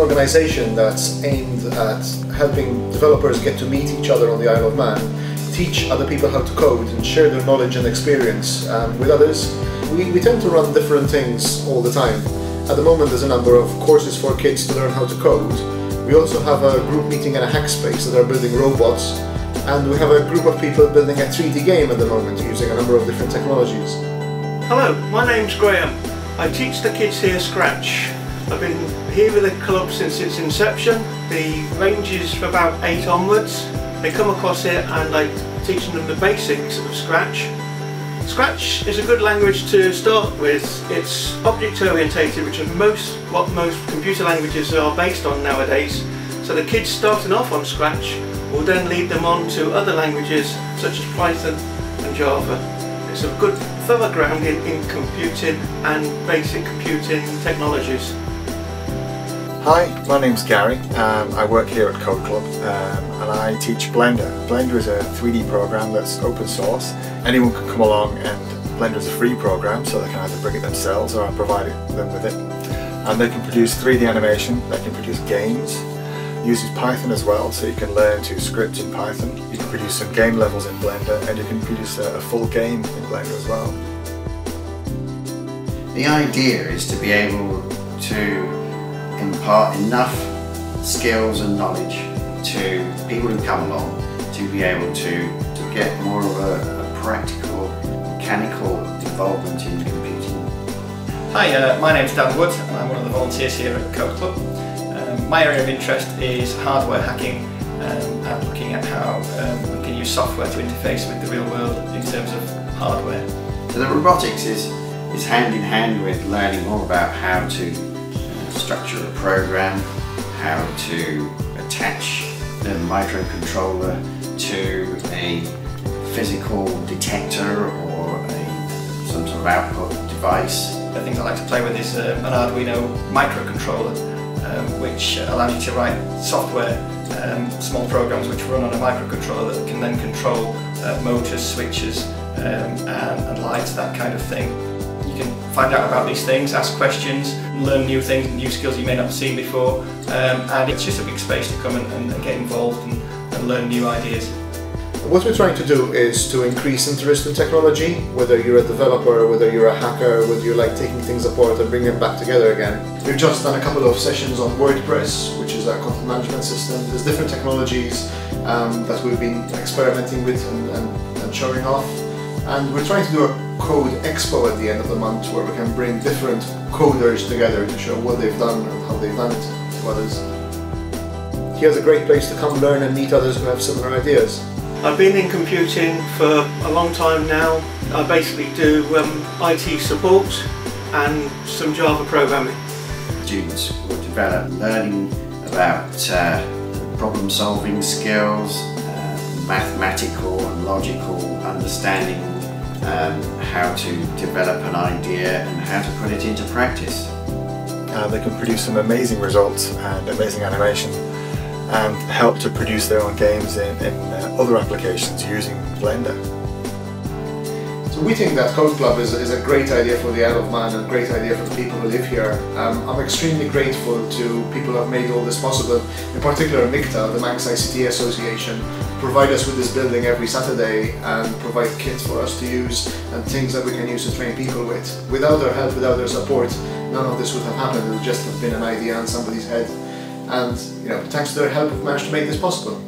Organisation that's aimed at helping developers get to meet each other on the Isle of Man, teach other people how to code and share their knowledge and experience um, with others. We, we tend to run different things all the time. At the moment there's a number of courses for kids to learn how to code. We also have a group meeting in a hack space that are building robots and we have a group of people building a 3D game at the moment using a number of different technologies. Hello, my name's Graham. I teach the kids here Scratch. I've been here with the club since its inception. The range is from about 8 onwards. They come across here and I teaching them the basics of Scratch. Scratch is a good language to start with. It's object orientated, which is most what most computer languages are based on nowadays. So the kids starting off on Scratch will then lead them on to other languages such as Python and Java. It's a good thorough ground in, in computing and basic computing technologies. Hi, my name's Gary. Um, I work here at Code Club um, and I teach Blender. Blender is a 3D program that's open source. Anyone can come along and Blender is a free program so they can either bring it themselves or I provide them with it. And they can produce 3D animation, they can produce games, uses Python as well, so you can learn to script in Python. You can produce some game levels in Blender, and you can produce a, a full game in Blender as well. The idea is to be able to impart enough skills and knowledge to people who come along to be able to, to get more of a, a practical, mechanical involvement in computing. Hi, uh, my name's Dan Wood and I'm one of the volunteers here at Code Club. My area of interest is hardware hacking um, and looking at how um, we can use software to interface with the real world in terms of hardware. So the robotics is, is hand in hand with learning more about how to structure of a program, how to attach the microcontroller to a physical detector or a, some sort of output device. The things I like to play with is um, an Arduino microcontroller um, which allows you to write software, um, small programs which run on a microcontroller that can then control uh, motors, switches um, and, and, lights, that kind of thing. Can find out about these things, ask questions, learn new things, new skills you may not have seen before um, and it's just a big space to come and, and get involved and, and learn new ideas. What we're trying to do is to increase interest in technology, whether you're a developer, whether you're a hacker, whether you like taking things apart and bringing them back together again. We've just done a couple of sessions on WordPress, which is our content management system. There's different technologies um, that we've been experimenting with and, and, and showing off. And we're trying to do a code expo at the end of the month where we can bring different coders together to show what they've done and how they've done it to others. Here's a great place to come learn and meet others who have similar ideas. I've been in computing for a long time now. I basically do um, IT support and some Java programming. Students will develop learning about uh, problem solving skills, mathematical and logical understanding um, how to develop an idea and how to put it into practice. Uh, they can produce some amazing results and amazing animation and help to produce their own games in, in uh, other applications using Blender. We think that Code Club is, is a great idea for the Isle of Man and a great idea for the people who live here. Um, I'm extremely grateful to people who have made all this possible, in particular MICTA, the Manx ICT Association, provide us with this building every Saturday and provide kits for us to use and things that we can use to train people with. Without their help, without their support, none of this would have happened. It would just have been an idea in somebody's head and you know, thanks to their help, we've managed to make this possible.